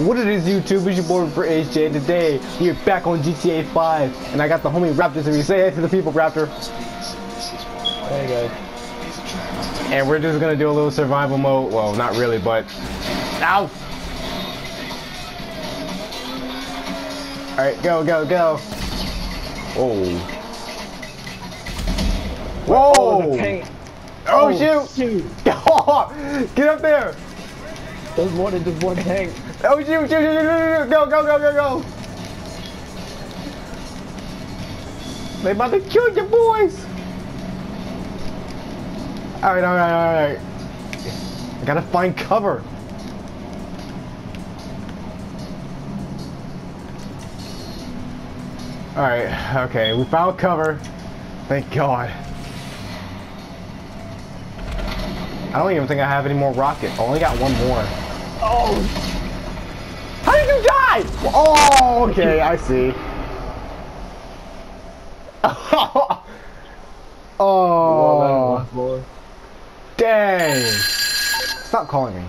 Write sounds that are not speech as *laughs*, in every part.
What it is YouTube, it's your boy for J. Today, we're back on GTA 5, and I got the homie Raptor to me. Say hey to the people, Raptor. Hey guys. And we're just gonna do a little survival mode. Well, not really, but... Ow! Alright, go, go, go. Whoa. Whoa! Oh, the tank. Oh, oh, shoot! Shoot. *laughs* Get up there! There's more than just one tank. Oh shoot, shoot, shoot, shoot, shoot, go, go, go, go, go! They about to kill your boys! Alright, alright, alright. I gotta find cover. Alright, okay, we found cover. Thank God. I don't even think I have any more rockets. I only got one more. Oh! How did you die? Oh, okay, I see. oh, *laughs* oh. dang. Stop calling me.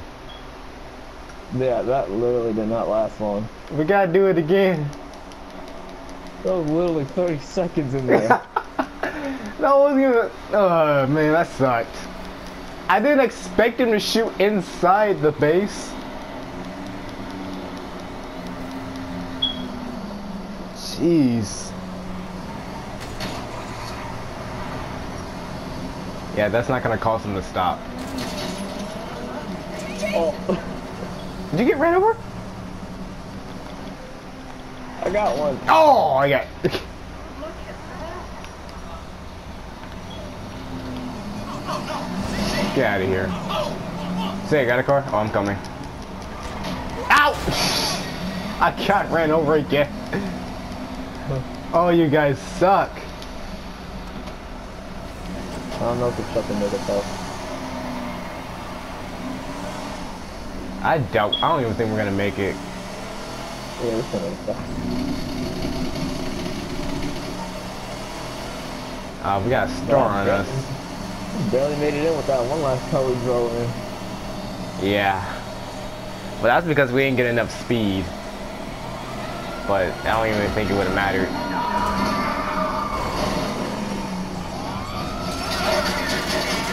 Yeah, that literally did not last long. We gotta do it again. That was literally 30 seconds in there. *laughs* that was gonna. Oh man, that sucked. I didn't expect him to shoot inside the base. Jeez. Yeah, that's not gonna cause him to stop. oh, *laughs* Did you get ran over? I got one. Oh, I got. *laughs* Get out of here. Say, I got a car? Oh, I'm coming. Ow! *laughs* I got ran over again. Oh, you guys suck. I don't know if it's something to the I doubt. I don't even think we're gonna make it. Yeah, this one is Uh, we got a store on us. Barely made it in with that one last time we drove in. Yeah. But that's because we didn't get enough speed. But I don't even think it would have mattered.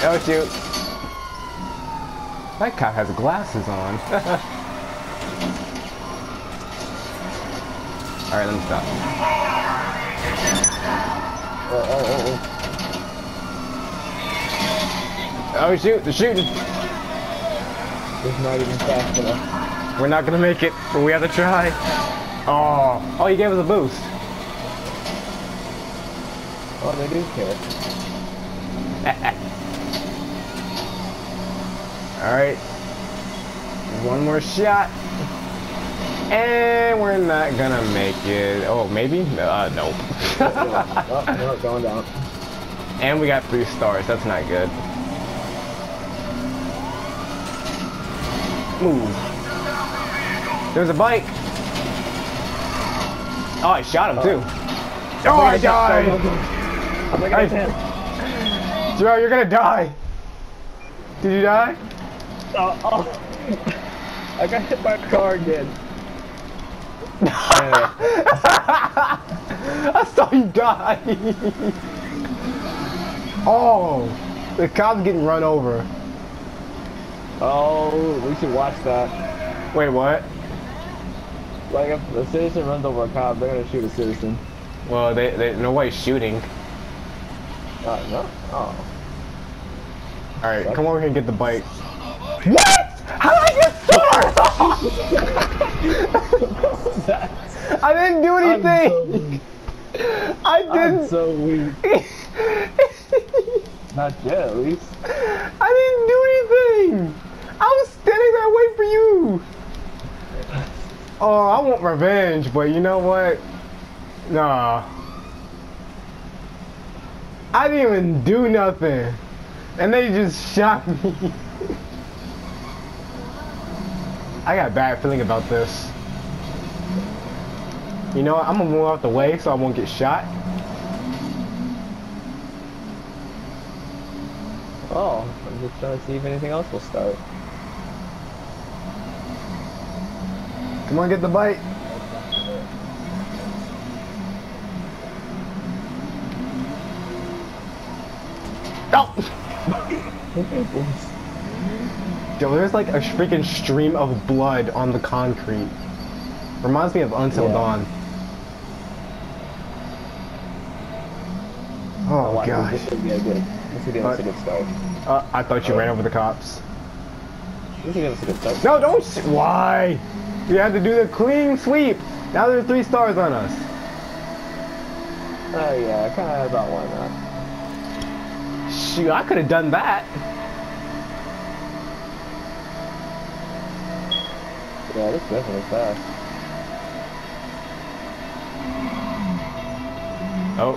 Oh shoot. That cop has glasses on. *laughs* Alright, let me stop. Oh, oh, oh, oh. Oh shoot, they're shooting. It's not even fast enough. We're not gonna make it, but we have to try. Oh, oh, you gave us a boost. Oh, they do care. *laughs* Alright. One more shot. And we're not gonna make it. Oh, maybe? Uh, nope. oh, no, *laughs* going down. and we got three stars. That's not good. Move. There's a bike. Oh, I shot him too. Oh, I died. I'm like, I- I can't. Joe, you're gonna die. Did you die? Oh, oh. I got hit by a car again. *laughs* I saw you die. *laughs* oh, the cop's getting run over. Oh, we should watch that. Wait, what? Like, if a citizen runs over a cop, they're gonna shoot a citizen. Well, they, they nobody's shooting. Uh, no? Oh. All right, come over here and get the bike. What? How did I get stars? *laughs* I didn't do I'm so anything. weak. I I'm didn't. so weak. Not yet, at least. *laughs* I didn't do anything. I was standing there waiting for you. Oh, I want revenge, but you know what? Nah. I didn't even do nothing. And they just *laughs* shot me. I got a bad feeling about this. You know what? I'm gonna move out the way so I won't get shot. Oh, I'm just trying to see if anything else will start. Come on, get the bite. Oh! *laughs* Yo, there's like a freaking stream of blood on the concrete. Reminds me of Until Yeah. Dawn. Oh Watch, gosh. This would be a good. This would us a good start. Uh, I thought you ran over the cops. This would us a good start. No, don't. Why? We had to do the clean sweep. Now there's three stars on us. Oh yeah, I kind of about one now. Shoot, I could have done that. Yeah, this definitely fast. Oh.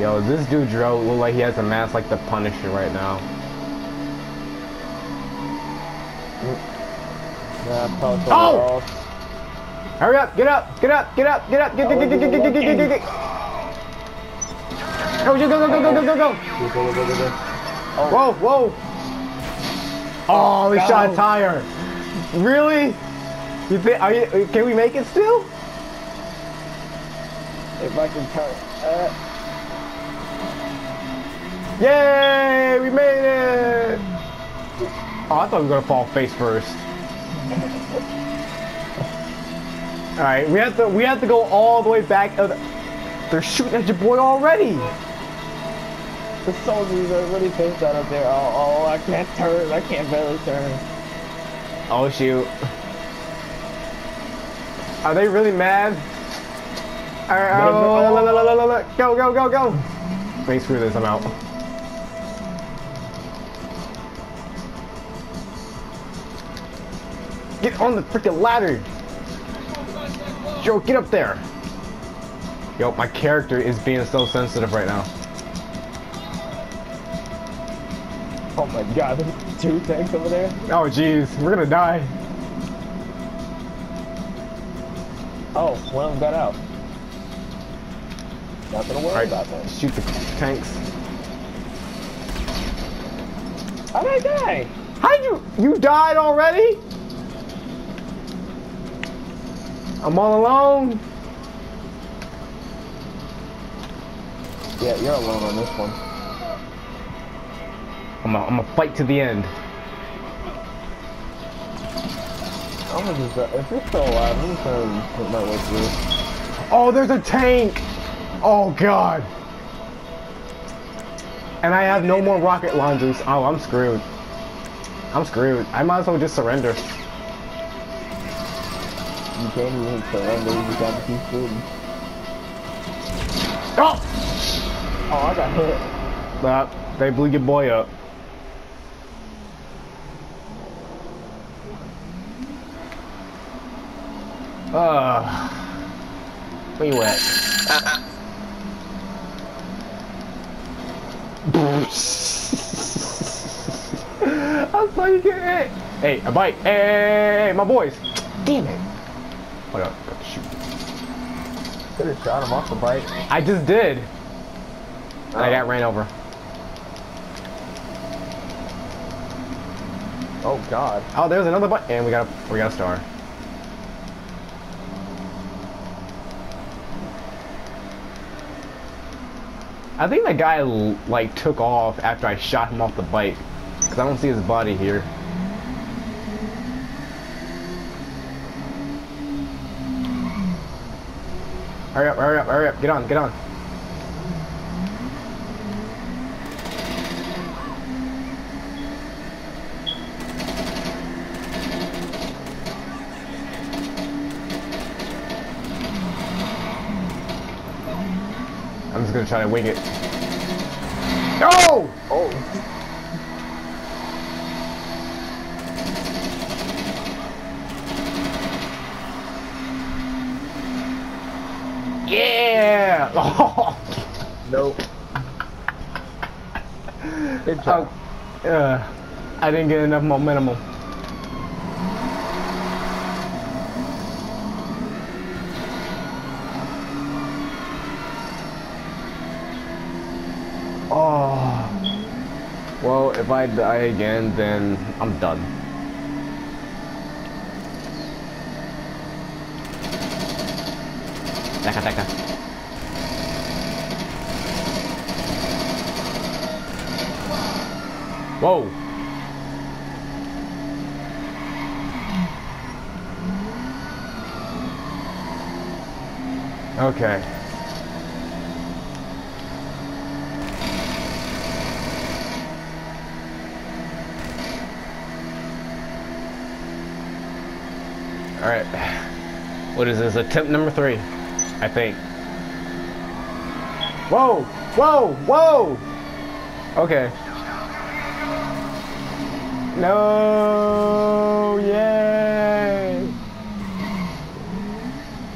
Yo, this dude Dro look like he has a mask like the Punisher right now. Yeah, oh! Hurry up! Get up! Get up! Get up! Get up! Get get get get get get get get. get! Go go go go go go go go. Whoa whoa! Oh, we shot a tire. Really? You think? Are you? Can we make it still? If I can turn. Uh. Yay! We made it! Oh, I thought we were gonna fall face first. All right, we have to we have to go all the way back. Uh, they're shooting at your boy already. the soldiers are really pissed out up there. Oh, oh, I can't turn. I can't barely turn. Oh shoot! Are they really mad? All right, oh, la, la, la, la, la. go go go go! Wait, screw this. I'm out. Get on the freaking ladder! Joe, get up there! Yo, my character is being so sensitive right now. Oh my god, there's *laughs* two tanks over there. Oh jeez, we're gonna die. Oh, one of them got out. Not gonna worry Alright, about that. shoot the tanks. How did I die? How'd you, you died already? I'm all alone. Yeah, you're alone on this one. I'm gonna I'm fight to the end. I'm gonna just, uh, if you're still alive, I'm just gonna put my way through. Oh, there's a tank. Oh god. And I have no more rocket launchers. Oh, I'm screwed. I'm screwed. I might as well just surrender. You can't even surrender, you just gotta keep shooting. Oh! Oh, I got hit. Uh, they blew your boy up. Uh, where you at? *laughs* I saw you get hit. Hey, a bite. Hey, hey, hey, my boys. Damn it. Hold up. Uh, shoot. Could have shot him off the bike. I just did. Oh. I got ran over. Oh god. Oh, there's another bite, and we got a we got a star. I think that guy like took off after I shot him off the bike, cause I don't see his body here. Hurry up! Hurry up! Hurry up! Get on! Get on! I'm just gonna try to wing it. No! Oh. Oh. *laughs* Nope. Good job. Oh, uh, I didn't get enough momentum. Oh. Well, if I die again, then I'm done. Taka, taka. Whoa. Okay. All right. What is this? Attempt number three, I think. Whoa! Whoa! Whoa! Okay. No! Yay!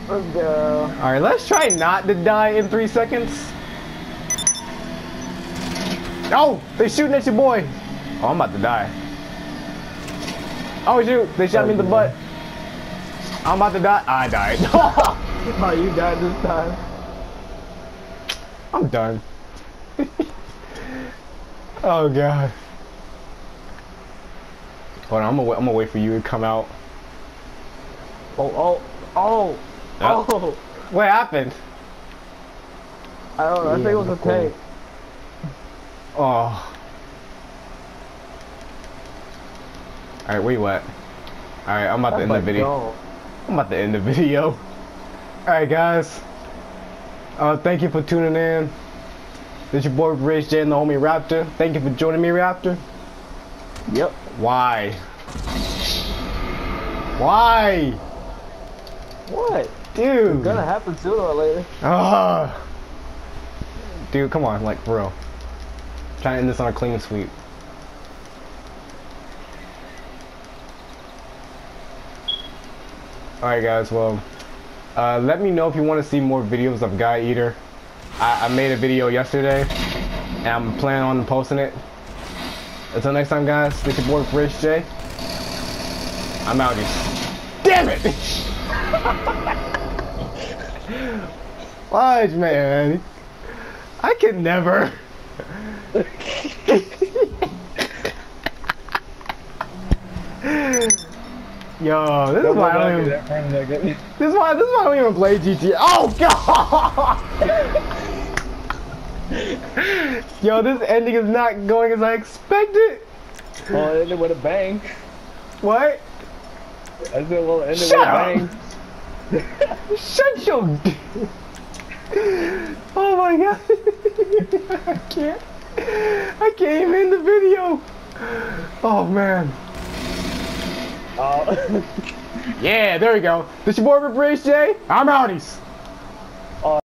Let's go. All right, let's try not to die in three seconds. Oh, they're shooting at your boy. Oh, I'm about to die. Oh shoot, they shot me in the butt. I'm about to die. I died. *laughs* Oh, you died this time. I'm done. *laughs* oh god. Hold on, I'm gonna wait, I'm gonna wait for you to come out. Oh, oh, oh, Yep. oh. What happened? I don't know. I think it was a tank. Oh. Alright, where you at? Alright, I'm about to That's end the video. gone. I'm about to end the video. Alright guys. Uh, thank you for tuning in. This your boy Rich J and the homie Raptor. Thank you for joining me, Raptor. Yep. Why? Why? What? Dude. It's gonna happen sooner or later. Ah. Dude, come on, like for real. Trying to end this on a clean sweep. Alright guys, well, uh, let me know if you want to see more videos of GTA. I, I made a video yesterday, and I'm planning on posting it. Until next time guys, this your boy Rich J. I'm outie. Damn it! Fudge, *laughs* man. I can never. *laughs* Yo, this is why I don't even. This is why. This is why I don't even play GTA. Oh god! *laughs* *laughs* Yo, this ending is not going as I expected. Well, it ended with a bang. What? I said, well, it ended Shut with a bang. *laughs* Shut your. oh my god! *laughs* I can't. I can't even end the video. Oh man. Uh, Yeah, there we go. This your boy Rich J. I'm outies.